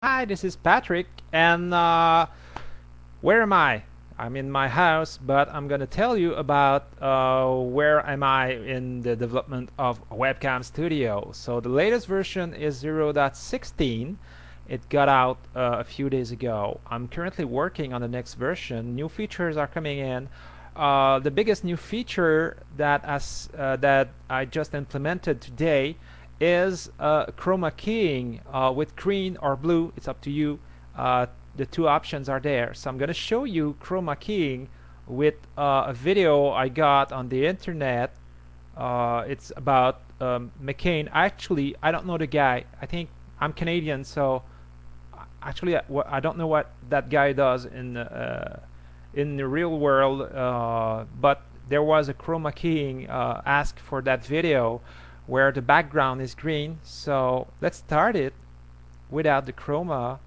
Hi, this is Patrick, and uh, where am I? I'm in my house, but I'm gonna tell you about uh, where am I in the development of Webcam Studio. So the latest version is 0.16. It got out uh, a few days ago. I'm currently working on the next version. New features are coming in. Uh, the biggest new feature that uh, that I just implemented today is uh, chroma keying uh, with green or blue it's up to you. Uh, the two options are there. So I'm gonna show you chroma keying with uh, a video I got on the internet. Uh, it's about um, McCain. Actually I don't know the guy. I think I'm Canadian so actually I, I don't know what that guy does in uh, in the real world but there was a chroma keying ask for that video where the background is green. So let's start it without the chroma